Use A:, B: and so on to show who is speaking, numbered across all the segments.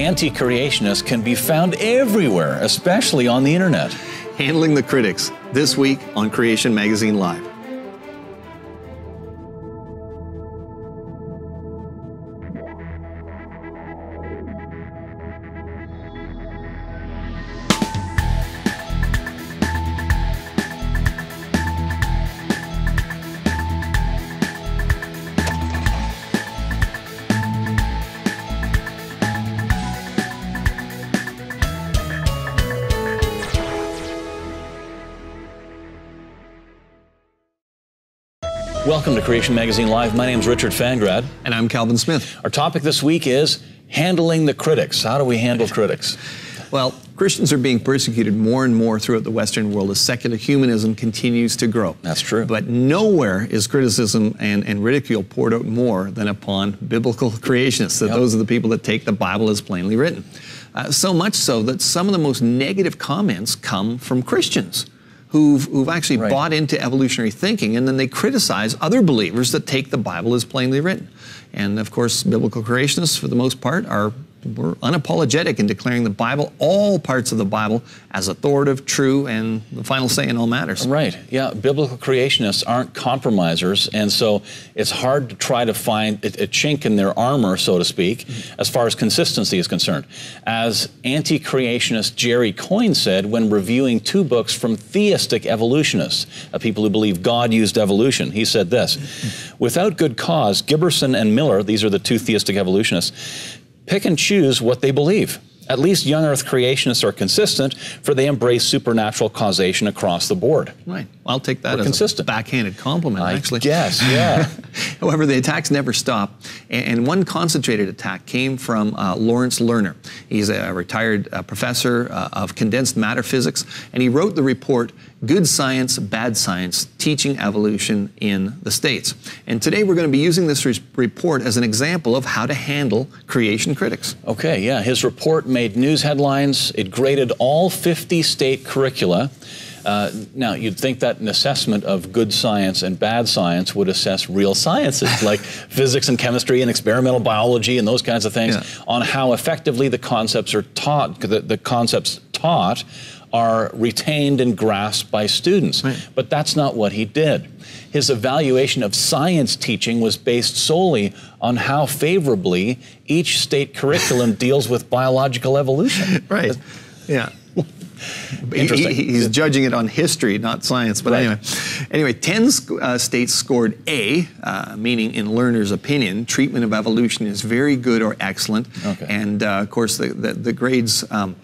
A: anti creationists can be found everywhere, especially on the internet.
B: Handling the critics this week on Creation Magazine Live.
A: Creation Magazine Live. My name is Richard Fangrad.
B: And I'm Calvin Smith.
A: Our topic this week is handling the critics. How do we handle critics?
B: Well, Christians are being persecuted more and more throughout the Western world as secular humanism continues to grow.
A: That's true.
B: But nowhere is criticism and, and ridicule poured out more than upon biblical creationists, that
A: Yep.
B: those are the people that take the Bible as plainly written. Uh, so much so that some of the most negative comments come from Christians. Who've, who've actually
A: Right.
B: bought into evolutionary thinking and then they criticize other believers that take the Bible as plainly written. And of course, biblical creationists, for the most part, are we're unapologetic in declaring the Bible, all parts of the Bible, as authoritative, true, and the final say in all matters.
A: Right. Yeah. Biblical creationists aren't compromisers, and so it's hard to try to find a, a chink in their armor, so to speak, as far as consistency is concerned. As anti-creationist Jerry Coyne said when reviewing two books from theistic evolutionists, uh, people who believe God used evolution, he said this: "Without good cause, Giberson and Miller, these are the two theistic evolutionists, pick and choose what they believe." At least young Earth creationists are consistent, for they embrace supernatural causation across the board.
B: Right. I'll take that
A: We're
B: as
A: consistent.
B: a backhanded compliment,
A: I
B: actually.
A: guess, yeah.
B: However, the attacks never stop, and, and one concentrated attack came from uh, Lawrence Lerner. He's a retired uh, professor uh, of condensed matter physics, and he wrote the report "Good Science, Bad Science: Teaching Evolution in the States." And today we're going to be using this re- report as an example of how to handle creation critics.
A: Okay, yeah. His report made news headlines. It graded all 50 state curricula. Uh, now, you'd think that an assessment of good science and bad science would assess real sciences like physics and chemistry and experimental biology and those kinds of things
B: Yeah.
A: on how effectively the concepts are taught, the, the concepts taught are retained and grasped by students.
B: Right.
A: But that's not what he did. His evaluation of science teaching was based solely on how favorably each state curriculum deals with biological evolution.
B: Right. Yeah.
A: Interesting.
B: he- he's judging it on history, not science. But
A: Right.
B: anyway, anyway, ten uh, states scored A, uh, meaning in Lerner's opinion, treatment of evolution is very good or excellent.
A: Okay.
B: And uh, of course, the the, the grades. Um,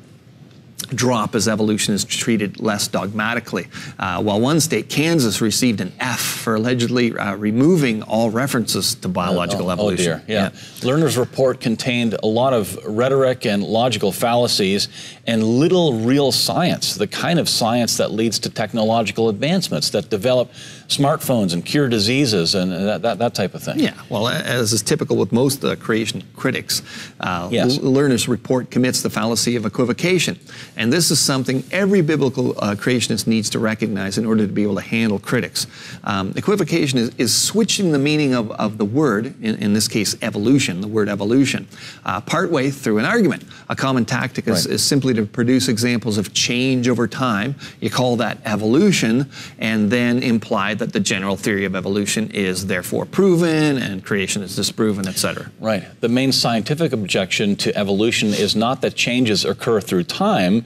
B: drop as evolution is treated less dogmatically. Uh, while one state, Kansas, received an F for allegedly uh, removing all references to biological
A: oh,
B: evolution.
A: Oh dear, yeah. Lerner's report contained a lot of rhetoric and logical fallacies and little real science, the kind of science that leads to technological advancements that develop smartphones and cure diseases and that, that, that type of thing.
B: Yeah, well, as is typical with most uh, creation critics, uh,
A: Yes.
B: L- Lerner's report commits the fallacy of equivocation. And this is something every biblical uh, creationist needs to recognize in order to be able to handle critics. Um, equivocation is, is switching the meaning of, of the word, in, in this case, evolution, the word evolution, uh, partway through an argument. A common tactic is,
A: Right.
B: is simply to produce examples of change over time. You call that evolution, and then imply that the general theory of evolution is therefore proven and creation is disproven, etc.
A: Right. The main scientific objection to evolution is not that changes occur through time,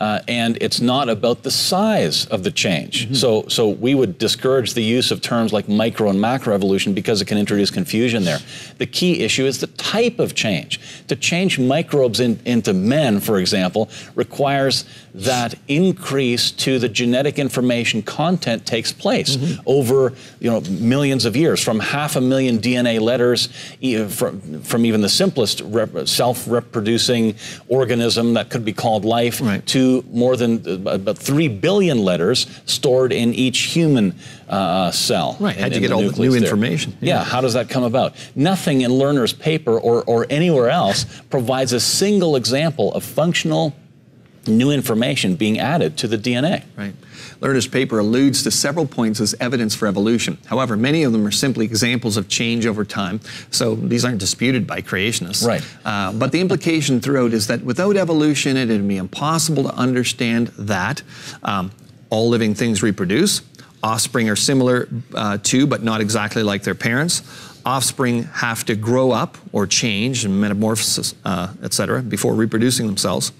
A: uh, and it's not about the size of the change. So, so we would discourage the use of terms like micro and macro evolution because it can introduce confusion there. The key issue is the type of change. To change microbes in, into men, for example, requires that increase to the genetic information content takes place over you know millions of years, from half a million DNA letters from, from even the simplest rep- self-reproducing organism that could be called life
B: Right.
A: to more than uh, about three billion letters stored in each human uh, cell.
B: Right.
A: in-
B: How'd you get all the new
A: there.
B: information?
A: Yeah.
B: Yeah.
A: How does that come about? Nothing in Lerner's paper or, or anywhere else provides a single example of functional new information being added to the DNA.
B: Right. Lerner's paper alludes to several points as evidence for evolution. However, many of them are simply examples of change over time, so these aren't disputed by creationists.
A: Right.
B: Uh, but the implication throughout is that without evolution, it would be impossible to understand that um, all living things reproduce, offspring are similar uh, to, but not exactly like their parents. Offspring have to grow up or change and metamorphosis, uh, etc., before reproducing themselves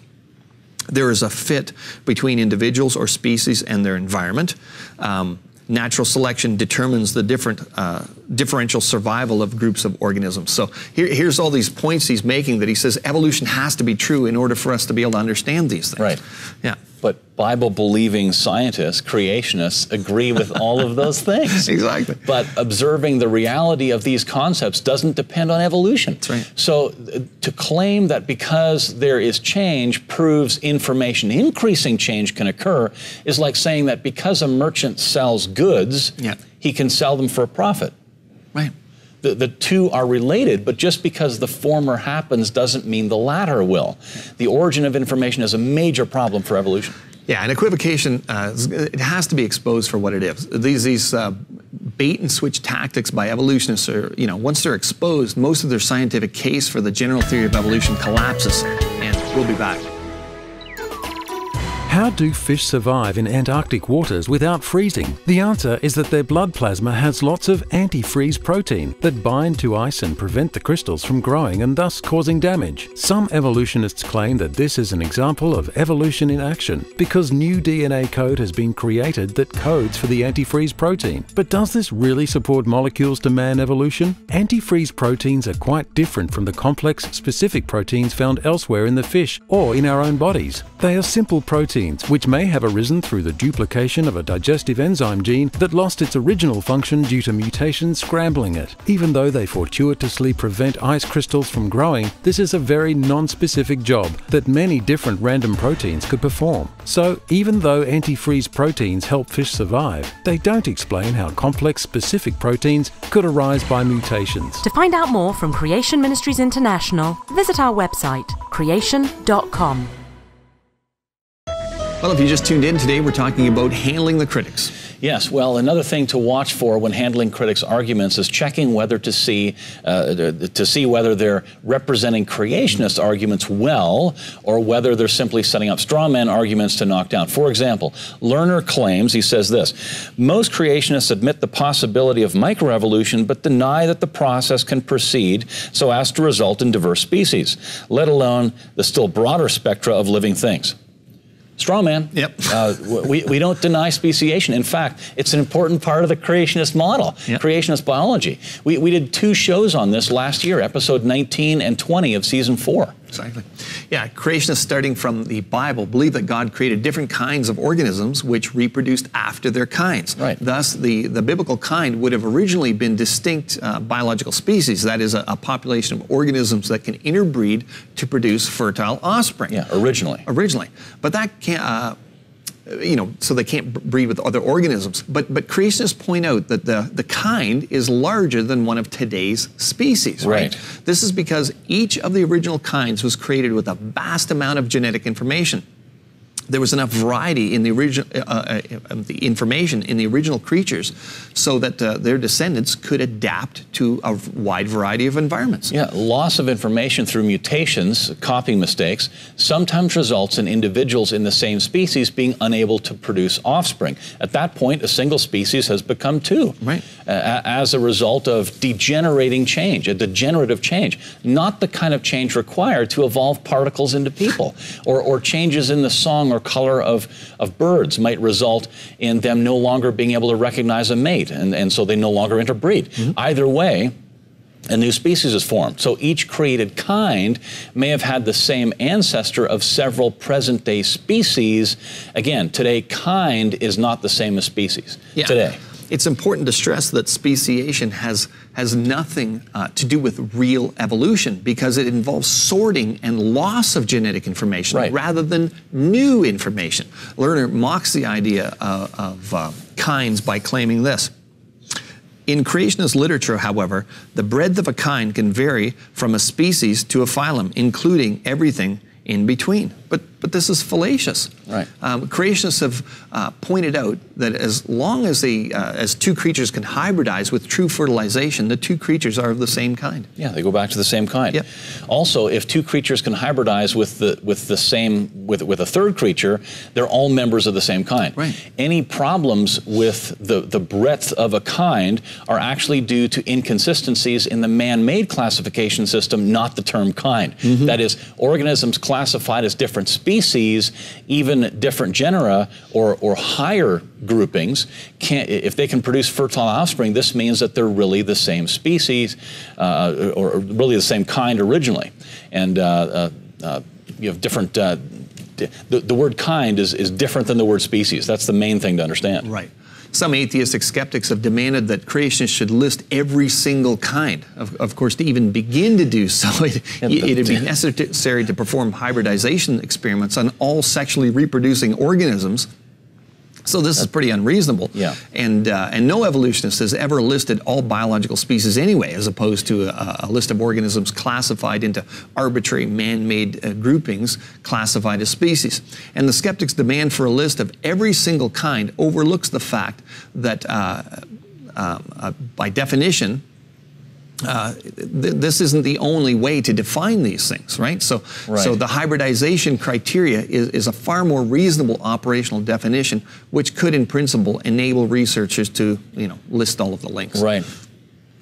B: there is a fit between individuals or species and their environment. Um, natural selection determines the different uh, differential survival of groups of organisms. So here, here's all these points he's making that he says evolution has to be true in order for us to be able to understand these things.
A: Right.
B: Yeah.
A: But Bible believing scientists, creationists, agree with all of those things.
B: exactly.
A: But observing the reality of these concepts doesn't depend on evolution.
B: That's right.
A: So uh, to claim that because there is change proves information increasing change can occur is like saying that because a merchant sells goods,
B: yeah.
A: he can sell them for a profit.
B: Right.
A: The, the two are related, but just because the former happens doesn't mean the latter will. The origin of information is a major problem for evolution.
B: Yeah, and equivocation, uh, it has to be exposed for what it is. These, these uh, bait and switch tactics by evolutionists are, you know, once they're exposed, most of their scientific case for the general theory of evolution collapses. And we'll be back.
C: How do fish survive in Antarctic waters without freezing? The answer is that their blood plasma has lots of antifreeze protein that bind to ice and prevent the crystals from growing and thus causing damage. Some evolutionists claim that this is an example of evolution in action because new DNA code has been created that codes for the antifreeze protein. But does this really support molecules to man evolution? Antifreeze proteins are quite different from the complex specific proteins found elsewhere in the fish or in our own bodies. They are simple proteins proteins, which may have arisen through the duplication of a digestive enzyme gene that lost its original function due to mutations scrambling it. Even though they fortuitously prevent ice crystals from growing, this is a very non-specific job that many different random proteins could perform. So even though antifreeze proteins help fish survive, they don't explain how complex specific proteins could arise by mutations.
D: To find out more from Creation Ministries International, visit our website, creation.com.
B: Well, if you just tuned in today, we're talking about handling the critics.
A: Yes, well, another thing to watch for when handling critics' arguments is checking whether to see uh, to see whether they're representing creationist arguments well, or whether they're simply setting up straw man arguments to knock down. For example, Lerner claims he says this: most creationists admit the possibility of microevolution, but deny that the process can proceed so as to result in diverse species, let alone the still broader spectra of living things. Straw man.
B: Yep.
A: uh, we, we don't deny speciation. In fact, it's an important part of the creationist model, yep. creationist biology. We, we did two shows on this last year, episode 19 and 20 of season four.
B: Exactly. Yeah, creationists starting from the Bible believe that God created different kinds of organisms which reproduced after their kinds.
A: Right.
B: Thus, the, the biblical kind would have originally been distinct uh, biological species, that is, a, a, population of organisms that can interbreed to produce fertile offspring.
A: Yeah, originally.
B: Originally. But that can't. Uh, you know, so they can't breed with other organisms. But but creationists point out that the, the kind is larger than one of today's species, right? right? This is because each of the original kinds was created with a vast amount of genetic information there was enough variety in the original uh, uh, uh, the information in the original creatures so that uh, their descendants could adapt to a wide variety of environments.
A: Yeah, loss of information through mutations, copying mistakes, sometimes results in individuals in the same species being unable to produce offspring. At that point, a single species has become two.
B: Right.
A: Uh, as a result of degenerating change, a degenerative change, not the kind of change required to evolve particles into people or, or changes in the song or or color of, of birds might result in them no longer being able to recognize a mate, and, and so they no longer interbreed. Mm-hmm. Either way, a new species is formed. So each created kind may have had the same ancestor of several present day species. Again, today, kind is not the same as species.
B: Yeah.
A: Today.
B: It's important to stress that speciation has, has nothing uh, to do with real evolution because it involves sorting and loss of genetic information
A: right.
B: rather than new information. Lerner mocks the idea uh, of uh, kinds by claiming this. In creationist literature, however, the breadth of a kind can vary from a species to a phylum, including everything in between. But but this is fallacious.
A: Right.
B: Um, creationists have uh, pointed out that as long as they uh, as two creatures can hybridize with true fertilization, the two creatures are of the same kind.
A: Yeah, they go back to the same kind.
B: Yep.
A: Also, if two creatures can hybridize with the with the same with with a third creature, they're all members of the same kind.
B: Right.
A: Any problems with the the breadth of a kind are actually due to inconsistencies in the man-made classification system, not the term kind.
B: Mm-hmm.
A: That is, organisms classified as different species, even different genera or or higher groupings, can if they can produce fertile offspring, this means that they're really the same species uh, or or really the same kind originally. And uh, uh, uh, you have different. Uh, the, the word kind is, is different than the word species. That's the main thing to understand.
B: Right. Some atheistic skeptics have demanded that creationists should list every single kind. Of, of course, to even begin to do so, it, it'd be necessary to perform hybridization experiments on all sexually reproducing organisms. So this is pretty unreasonable.
A: Yeah.
B: And uh, and no evolutionist has ever listed all biological species anyway, as opposed to a, a list of organisms classified into arbitrary man-made uh, groupings classified as species. And the skeptics' demand for a list of every single kind overlooks the fact that, uh, uh, uh, by definition, uh, th- this isn't the only way to define these things, right? So, so the hybridization criteria is, is a far more reasonable operational definition, which could, in principle, enable researchers to, you know, list all of the links.
A: Right.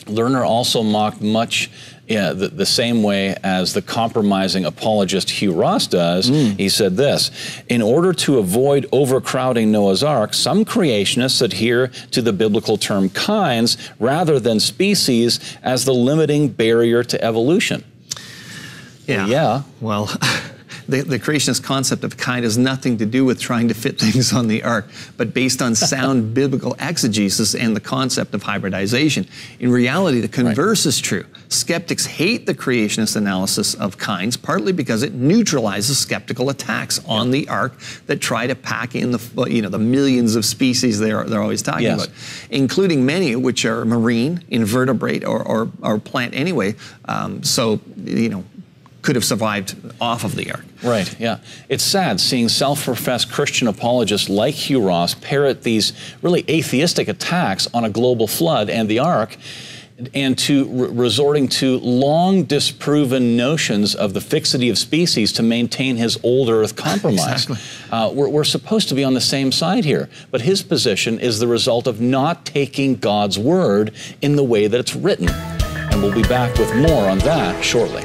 A: Lerner also mocked much yeah, the, the same way as the compromising apologist Hugh Ross does. Mm. He said this In order to avoid overcrowding Noah's Ark, some creationists adhere to the biblical term kinds rather than species as the limiting barrier to evolution.
B: Yeah.
A: Yeah.
B: Well, the, the creationist concept of kind has nothing to do with trying to fit things on the ark, but based on sound biblical exegesis and the concept of hybridization. In reality, the converse is true. Skeptics hate the creationist analysis of kinds, partly because it neutralizes skeptical attacks on the ark that try to pack in the you know the millions of species they're, they're always talking
A: Yes.
B: about, including many which are marine, invertebrate, or, or, or plant anyway. Um, so you know could have survived off of the ark.
A: Right, yeah. It's sad seeing self professed Christian apologists like Hugh Ross parrot these really atheistic attacks on a global flood and the ark. And to re- resorting to long disproven notions of the fixity of species to maintain his old Earth compromise.
B: Exactly.
A: Uh, we're, we're supposed to be on the same side here, but his position is the result of not taking God's word in the way that it's written. And we'll be back with more on that shortly.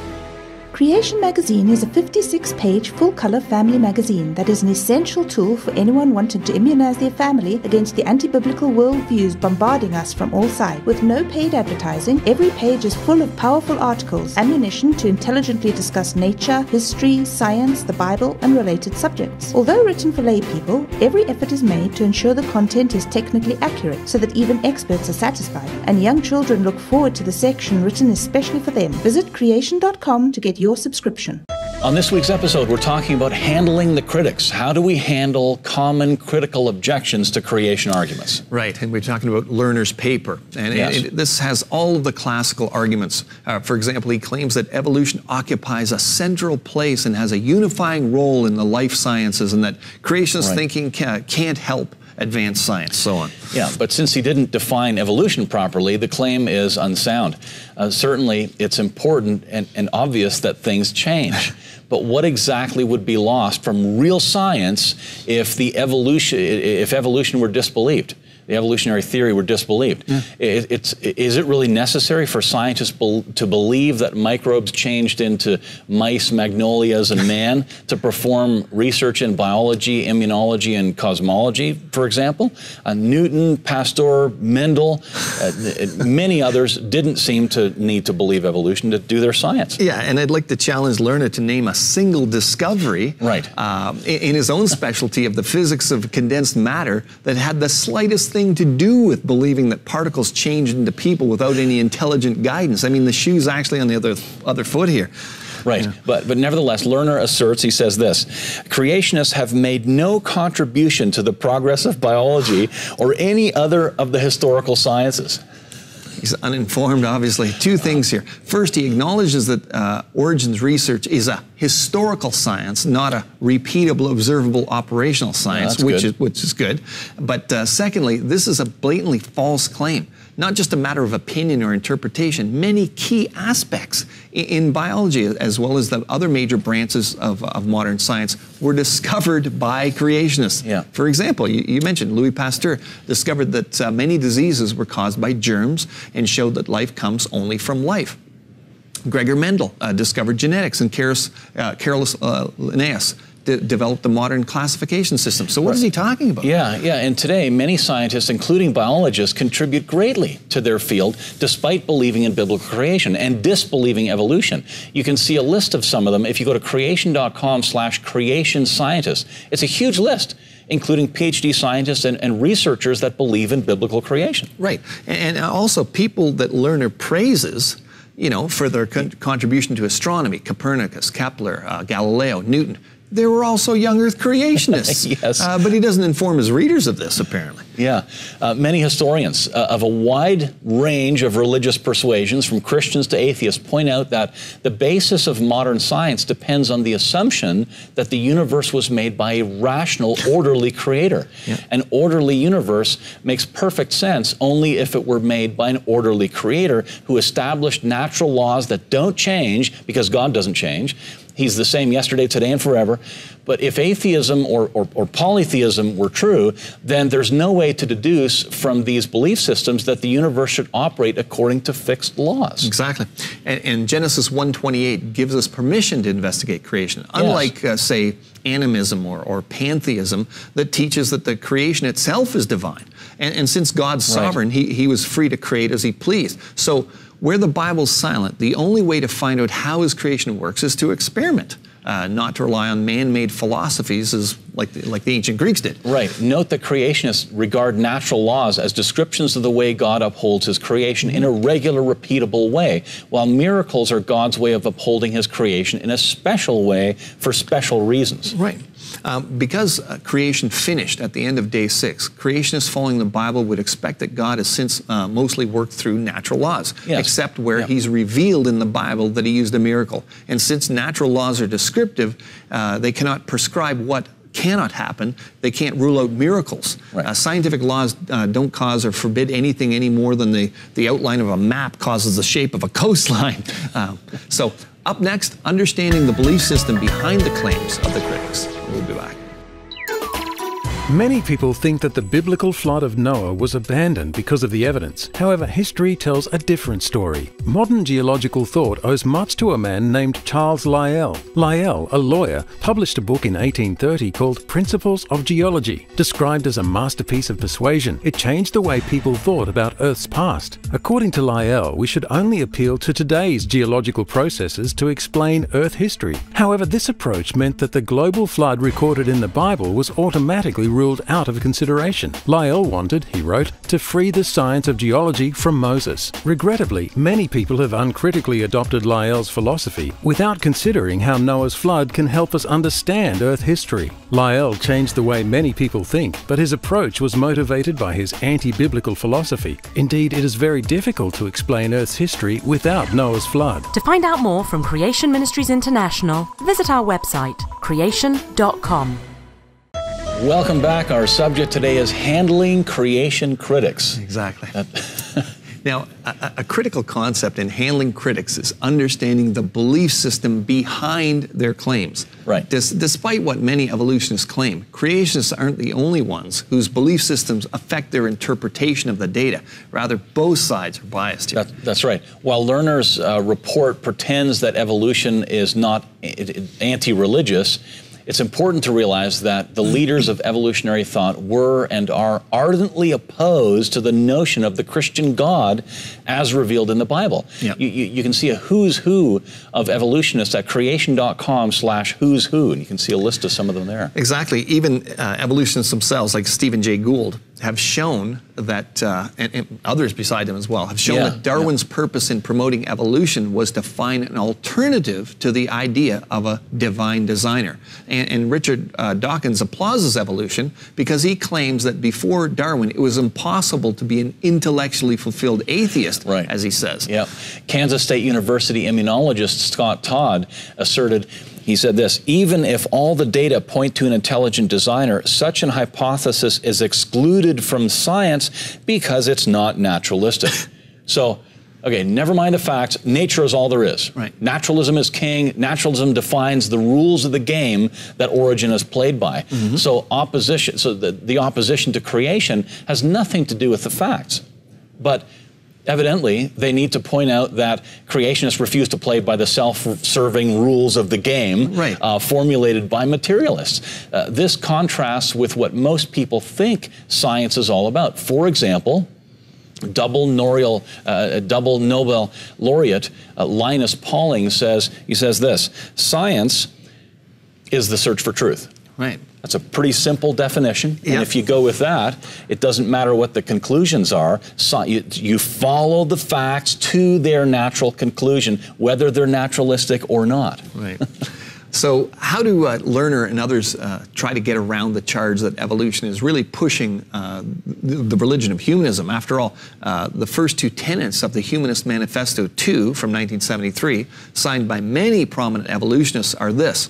E: Creation Magazine is a 56 page full color family magazine that is an essential tool for anyone wanting to immunize their family against the anti biblical worldviews bombarding us from all sides. With no paid advertising, every page is full of powerful articles, ammunition to intelligently discuss nature, history, science, the Bible, and related subjects. Although written for lay people, every effort is made to ensure the content is technically accurate so that even experts are satisfied, and young children look forward to the section written especially for them. Visit creation.com to get your subscription.
A: On this week's episode, we're talking about handling the critics. How do we handle common critical objections to creation arguments?
B: Right, and we're talking about Lerner's paper. And
A: Yes.
B: it- it- this has all of the classical arguments. Uh, for example, he claims that evolution occupies a central place and has a unifying role in the life sciences, and that creationist
A: Right.
B: thinking ca- can't help advance science, so on.
A: Yeah, but since he didn't define evolution properly, the claim is unsound. Uh, certainly, it's important and, and obvious that things change. But what exactly would be lost from real science if the evolution, if evolution were disbelieved? The evolutionary theory were disbelieved. It, it's, is it really necessary for scientists bel to believe that microbes changed into mice, magnolias, and man to perform research in biology, immunology, and cosmology, for example? Uh, Newton, Pasteur, Mendel, uh, many others didn't seem to need to believe evolution to do their science.
B: Yeah, and I'd like to challenge Lerner to name a single discovery
A: Right.
B: um, in, in his own specialty of the physics of condensed matter that had the slightest thing to do with believing that particles changed into people without any intelligent guidance. I mean, the shoe's actually on the other, other foot here.
A: Right, but but nevertheless, Lerner asserts he says this: creationists have made no contribution to the progress of biology or any other of the historical sciences.
B: He's uninformed, obviously. Two things here. First, he acknowledges that uh, origins research is a historical science, not a repeatable, observable, operational science, which
A: good.
B: is which is good. But uh, secondly, this is a blatantly false claim. Not just a matter of opinion or interpretation. Many key aspects in biology, as well as the other major branches of, of modern science, were discovered by creationists.
A: Yeah.
B: For example, you, you mentioned Louis Pasteur discovered that uh, many diseases were caused by germs and showed that life comes only from life. Gregor Mendel uh, discovered genetics, and Carolus, uh, Carolus uh, Linnaeus developed the modern classification system. So, what is he talking about?
A: Yeah, yeah. And today, many scientists, including biologists, contribute greatly to their field despite believing in biblical creation and disbelieving evolution. You can see a list of some of them if you go to creation.com slash creation scientists. It's a huge list, including PhD scientists and, and researchers that believe in biblical creation.
B: Right. And and also, people that Lerner praises, you know, for their con- contribution to astronomy, Copernicus, Kepler, uh, Galileo, Newton, they were also young Earth creationists.
A: Yes.
B: Uh, but he doesn't inform his readers of this, apparently.
A: Yeah. Uh, many historians uh, of a wide range of religious persuasions, from Christians to atheists, point out that the basis of modern science depends on the assumption that the universe was made by a rational, orderly creator. An orderly universe makes perfect sense only if it were made by an orderly creator who established natural laws that don't change because God doesn't change. He's the same yesterday, today, and forever. But if atheism or, or, or polytheism were true, then there's no way to deduce from these belief systems that the universe should operate according to fixed laws.
B: Exactly. And, and Genesis 1:28 gives us permission to investigate creation, unlike, uh, say, animism or, or pantheism that teaches that the creation itself is divine. And, and since God's
A: Right.
B: sovereign, he, he was free to create as he pleased. So where the Bible's silent, the only way to find out how his creation works is to experiment, uh, not to rely on man-made philosophies as like the, like the ancient Greeks did.
A: Right. Note that creationists regard natural laws as descriptions of the way God upholds his creation in a regular, repeatable way, while miracles are God's way of upholding his creation in a special way for special reasons.
B: Right. Um, because uh, creation finished at the end of day six, creationists following the Bible would expect that God has since uh, mostly worked through natural laws,
A: Yes.
B: except where
A: Yeah.
B: He's revealed in the Bible that He used a miracle. And since natural laws are descriptive, uh, they cannot prescribe what cannot happen. They can't rule out miracles.
A: Right.
B: Uh, scientific laws uh, don't cause or forbid anything any more than the, the outline of a map causes the shape of a coastline. Um, so, up next, understanding the belief system behind the claims of the critics. We'll be back.
C: Many people think that the biblical flood of Noah was abandoned because of the evidence. However, history tells a different story. Modern geological thought owes much to a man named Charles Lyell. Lyell, a lawyer, published a book in 1830 called Principles of Geology. Described as a masterpiece of persuasion, it changed the way people thought about Earth's past. According to Lyell, we should only appeal to today's geological processes to explain Earth history. However, this approach meant that the global flood recorded in the Bible was automatically ruled out of consideration. Lyell wanted, he wrote, to free the science of geology from Moses. Regrettably, many people have uncritically adopted Lyell's philosophy without considering how Noah's flood can help us understand Earth history. Lyell changed the way many people think, but his approach was motivated by his anti biblical philosophy. Indeed, it is very difficult to explain Earth's history without Noah's flood.
D: To find out more from Creation Ministries International, visit our website, creation.com.
A: Welcome back. Our subject today is handling creation critics.
B: Exactly. now, a, a critical concept in handling critics is understanding the belief system behind their claims.
A: Right.
B: Despite what many evolutionists claim, creationists aren't the only ones whose belief systems affect their interpretation of the data. Rather, both sides are biased here.
A: That, that's right. While Lerner's uh, report pretends that evolution is not anti religious, it's important to realize that the leaders of evolutionary thought were and are ardently opposed to the notion of the Christian God as revealed in the Bible.
B: Yeah.
A: You, you, you can see a who's who of evolutionists at creation.com slash who's who, and you can see a list of some of them there.
B: Exactly. Even uh, evolutionists themselves, like Stephen Jay Gould, have shown that, uh, and, and, others beside him as well, have shown
A: Yeah,
B: that Darwin's purpose in promoting evolution was to find an alternative to the idea of a divine designer. And, and Richard uh, Dawkins applauses evolution because he claims that before Darwin, it was impossible to be an intellectually fulfilled atheist,
A: Right.
B: as he says.
A: Yeah. Kansas State University immunologist Scott Todd asserted he said this even if all the data point to an intelligent designer, such an hypothesis is excluded from science because it's not naturalistic. so, okay, never mind the facts. Nature is all there is.
B: Right.
A: Naturalism is king. Naturalism defines the rules of the game that origin is played by. Mm-hmm. So, opposition, so the, the opposition to creation has nothing to do with the facts. But evidently, they need to point out that creationists refuse to play by the self-serving rules of the game
B: Right.
A: uh, formulated by materialists. Uh, this contrasts with what most people think science is all about. For example, double Nobel, uh, double Nobel laureate uh, Linus Pauling says he says this: science is the search for truth.
B: Right.
A: That's a pretty simple definition. And if you go with that, it doesn't matter what the conclusions are. So you, you follow the facts to their natural conclusion, whether they're naturalistic or not.
B: Right. So, how do uh, Lerner and others uh, try to get around the charge that evolution is really pushing uh, the, the religion of humanism? After all, uh, the first two tenets of the Humanist Manifesto 2 from 1973, signed by many prominent evolutionists, are this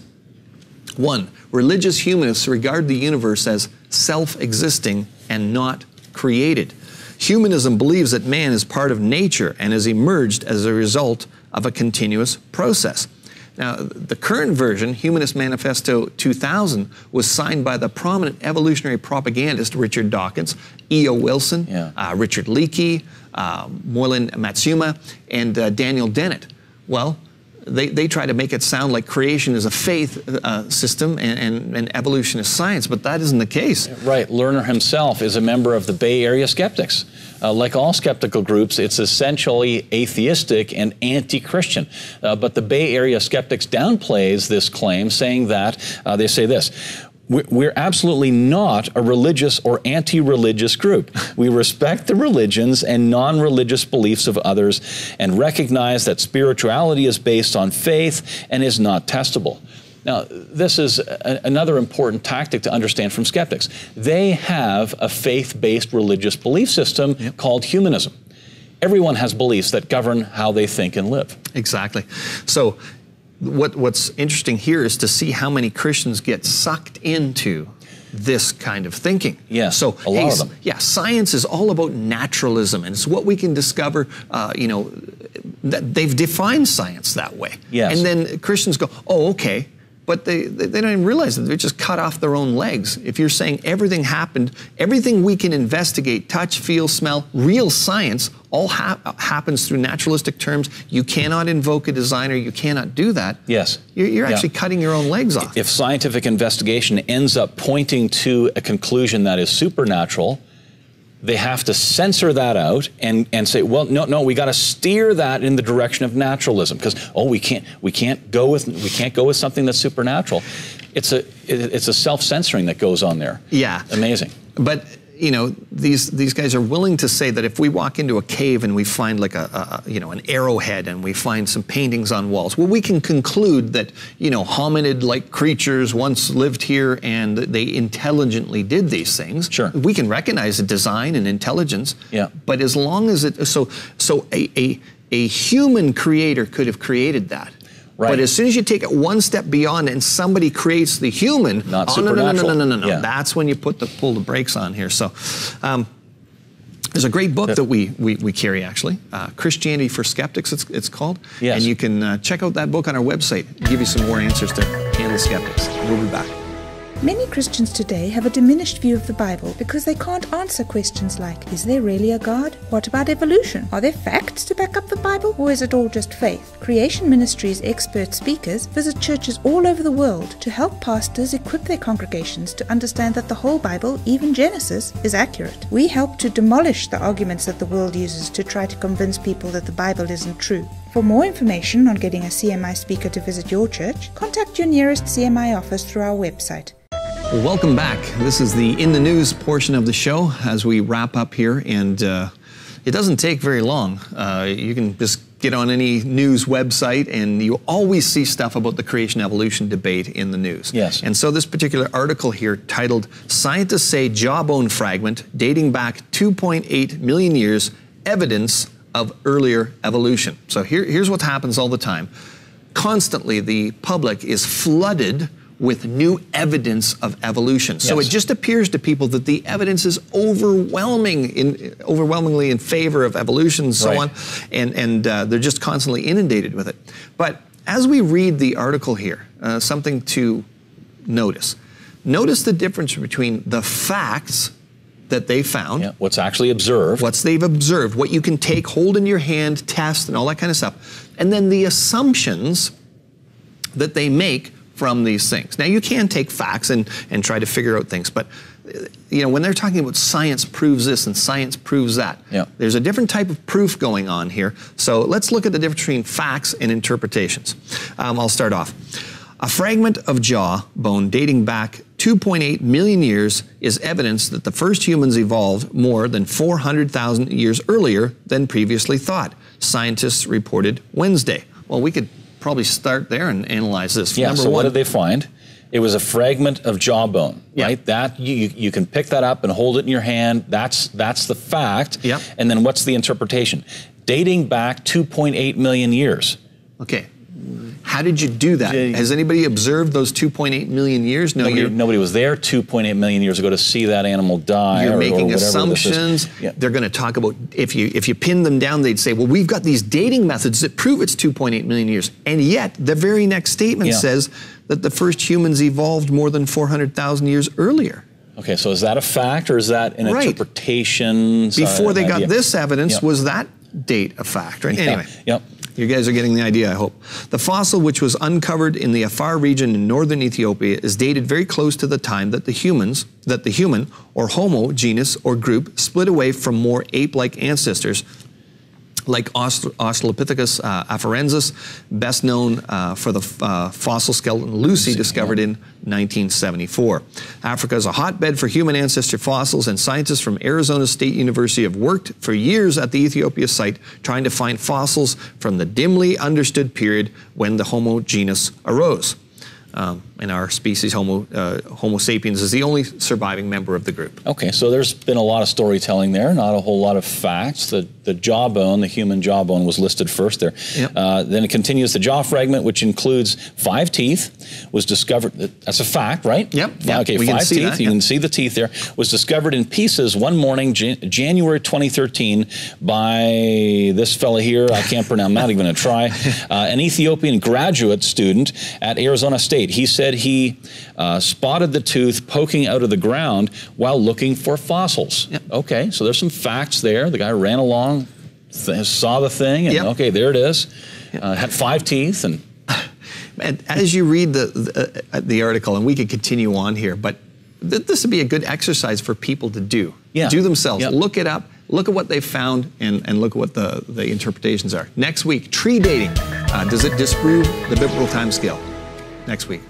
B: one, religious humanists regard the universe as self existing and not created. Humanism believes that man is part of nature and has emerged as a result of a continuous process. Now, the current version, Humanist Manifesto 2000, was signed by the prominent evolutionary propagandist Richard Dawkins, E.O. Wilson,
A: Yeah.
B: uh, Richard Leakey, uh, Moylan Matsuma, and uh, Daniel Dennett. Well, they, they try to make it sound like creation is a faith uh, system and, and, and evolution is science, but that isn't the case.
A: Right. Lerner himself is a member of the Bay Area Skeptics. Uh, like all skeptical groups, it's essentially atheistic and anti-Christian. Uh, but the Bay Area Skeptics downplays this claim, saying that uh, they say this. "We- We're absolutely not a religious or anti religious group. We respect the religions and non religious beliefs of others and recognize that spirituality is based on faith and is not testable. Now, this is a, another important tactic to understand from skeptics. They have a faith based religious belief system called humanism. Everyone has beliefs that govern how they think and live.
B: Exactly. So, what, what's interesting here is to see how many Christians get sucked into this kind of thinking.
A: Yeah,
B: So,
A: a lot
B: hey,
A: of them.
B: Yeah, science is all about naturalism, and it's what we can discover. Uh, you know, that they've defined science that way.
A: Yes.
B: And then Christians go, "Oh, okay." But they, they they don't even realize that they're just cut off their own legs. If you're saying everything happened, everything we can investigate, touch, feel, smell, real science, all hap- happens through naturalistic terms. You cannot invoke a designer. You cannot do that.
A: Yes.
B: You're, you're
A: Yeah.
B: actually cutting your own legs off.
A: If scientific investigation ends up pointing to a conclusion that is supernatural, they have to censor that out and, and say, well, no, no, we got to steer that in the direction of naturalism because oh, we can't we can't go with we can't go with something that's supernatural. It's a it- it's a self censoring that goes on there.
B: Yeah.
A: amazing.
B: But you know, these these guys are willing to say that if we walk into a cave and we find like a, a you know an arrowhead and we find some paintings on walls, well, we can conclude that you know hominid-like creatures once lived here and they intelligently did these things.
A: Sure.
B: we can recognize a design and intelligence.
A: Yeah.
B: But as long as it so so a a, a human creator could have created that.
A: Right.
B: But as soon as you take it one step beyond and somebody creates the human,
A: Not
B: oh, no, no, no, no, no, no, no, no.
A: Yeah.
B: That's when you put the pull the brakes on here. So, um, there's a great book that we we, we carry actually, uh, Christianity for Skeptics. It's it's called.
A: Yes.
B: And you can uh, check out that book on our website. Give you some more answers to handle skeptics. We'll be back.
E: Many Christians today have a diminished view of the Bible because they can't answer questions like Is there really a God? What about evolution? Are there facts to back up the Bible? Or is it all just faith? Creation Ministries expert speakers visit churches all over the world to help pastors equip their congregations to understand that the whole Bible, even Genesis, is accurate. We help to demolish the arguments that the world uses to try to convince people that the Bible isn't true. For more information on getting a CMI speaker to visit your church, contact your nearest CMI office through our website.
B: Welcome back. This is the In the News portion of the show as we wrap up here, and uh, it doesn't take very long. Uh, you can just get on any news website, and you always see stuff about the creation evolution debate in the news.
A: Yes.
B: And so, this particular article here, titled Scientists Say Jawbone Fragment Dating Back 2.8 Million Years Evidence of Earlier Evolution. So, here, here's what happens all the time constantly, the public is flooded with new evidence of evolution. So
A: Yes.
B: it just appears to people that the evidence is overwhelming in overwhelmingly in favor of evolution and so
A: Right.
B: on, and and uh, they're just constantly inundated with it. But as we read the article here, uh, something to notice. Notice the difference between the facts that they found,
A: Yeah, what's actually observed.
B: what's they've observed, what you can take, hold in your hand, test, and all that kind of stuff, and then the assumptions that they make from these things. Now, you can take facts and, and try to figure out things, but you know when they're talking about science proves this and science proves that,
A: Yeah.
B: there's a different type of proof going on here. So let's look at the difference between facts and interpretations. Um, I'll start off. A fragment of jaw bone dating back 2.8 million years is evidence that the first humans evolved more than 400,000 years earlier than previously thought, scientists reported Wednesday. Well, we could probably start there and analyze this.
A: Yeah.
B: Number
A: so
B: one,
A: what did they find? It was a fragment of jawbone,
B: Yeah.
A: right? That you, you can pick that up and hold it in your hand. That's that's the fact.
B: Yep.
A: And then what's the interpretation? Dating back 2.8 million years.
B: Okay. How did you do that?
A: Yeah.
B: Has anybody observed those 2.8 million years? No,
A: Nobody, nobody was there 2.8 million years ago to see that animal die.
B: you're
A: or- or
B: making
A: is.
B: assumptions.
A: Yeah.
B: They're going to talk about if you if you pin them down, they'd say, "Well, we've got these dating methods that prove it's 2.8 million years," and yet the very next statement
A: Yeah.
B: says that the first humans evolved more than 400,000 years earlier.
A: Okay, so is that a fact or is that an
B: Right.
A: interpretation?
B: Before they got
A: idea?
B: this evidence, was that date a fact? Right? Anyway.
A: Yep.
B: You guys are getting the idea, I hope. The fossil, which was uncovered in the Afar region in northern Ethiopia, is dated very close to the time that the humans, that the human or Homo genus or group split away from more ape-like ancestors like Australopithecus uh, afarensis, best known uh, for the uh, fossil skeleton Lucy, discovered in 1974. Africa is a hotbed for human ancestor fossils, and scientists from Arizona State University have worked for years at the Ethiopia site trying to find fossils from the dimly understood period when the Homo genus arose. Um, and our species, Homo, uh, Homo sapiens, is the only surviving member of the group.
A: Okay, so there's been a lot of storytelling there, not a whole lot of facts. The, the jawbone, the human jawbone, was listed first there.
B: Yep.
A: Uh, then it continues the jaw fragment, which includes five teeth, was discovered. That's a fact, right?
B: Yep, yep,
A: Okay,
B: we
A: five
B: see
A: teeth.
B: that,
A: you
B: yep.
A: can see the teeth there. Was discovered in pieces one morning, Jan- January 2013, by this fella here. I can't pronounce. I'm not even going to try. Uh, an Ethiopian graduate student at Arizona State. He said he uh, spotted the tooth poking out of the ground while looking for fossils.
B: Yep.
A: Okay, so there's some facts there. The guy ran along, th- saw the thing, and
B: Yep.
A: okay, there it is. Uh, had five teeth, and
B: And as you read the, the, uh, the article, and we could continue on here, but th- this would be a good exercise for people to do.
A: Yeah.
B: Do themselves.
A: Yep.
B: Look it up. Look at what they found and, and look at what the, the interpretations are. Next week, tree dating. Uh, does it disprove the biblical time scale? Next week.